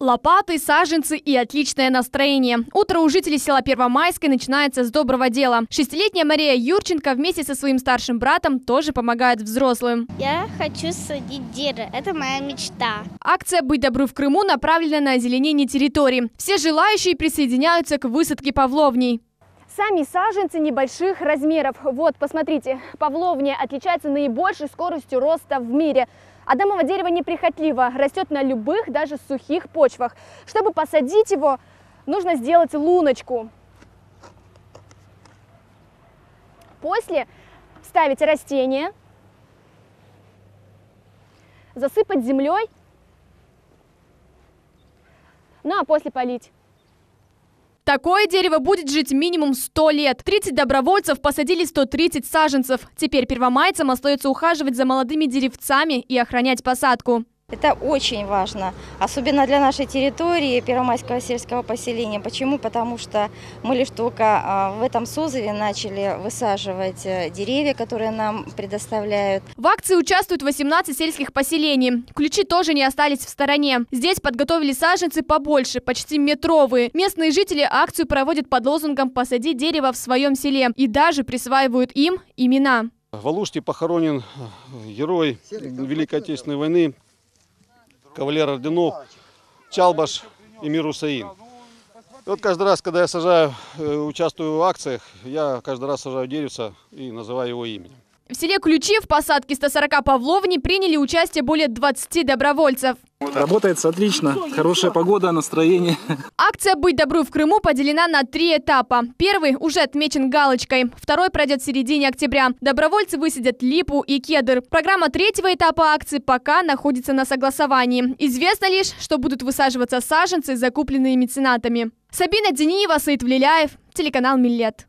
Лопаты, саженцы и отличное настроение. Утро у жителей села Первомайской начинается с доброго дела. Шестилетняя Мария Юрченко вместе со своим старшим братом тоже помогает взрослым. Я хочу садить дерево. Это моя мечта. Акция «Быть добру в Крыму» направлена на озеленение территории. Все желающие присоединяются к высадке павловней. Сами саженцы небольших размеров. Вот, посмотрите, павловния отличается наибольшей скоростью роста в мире – Адамово дерево неприхотливо, растет на любых, даже сухих почвах. Чтобы посадить его, нужно сделать луночку. После ставить растение, засыпать землей, ну а после полить. Такое дерево будет жить минимум 100 лет. 30 добровольцев посадили 130 саженцев. Теперь первомайцам остается ухаживать за молодыми деревцами и охранять посадку. Это очень важно, особенно для нашей территории Первомайского сельского поселения. Почему? Потому что мы лишь только а, в этом созыве начали высаживать э, деревья, которые нам предоставляют. В акции участвуют 18 сельских поселений. Ключи тоже не остались в стороне. Здесь подготовили саженцы побольше, почти метровые. Местные жители акцию проводят под лозунгом «Посади дерево в своем селе» и даже присваивают им имена. В Алуште похоронен э, герой Великой Отечественной войны кавалер орденов Чалбаш Эмир Усаин. И вот каждый раз, когда я сажаю, э, участвую в акциях, я каждый раз сажаю деревца и называю его именем. В селе Ключи в посадке 140 павловни приняли участие более 20 добровольцев. Работается отлично, хорошая погода, настроение. Акция «Быть добру в Крыму» поделена на три этапа. Первый уже отмечен галочкой, второй пройдет в середине октября. Добровольцы высадят липу и кедр. Программа третьего этапа акции пока находится на согласовании. Известно лишь, что будут высаживаться саженцы, закупленные меценатами. Сабина Дениева, Саид Влиляев, телеканал «Миллет».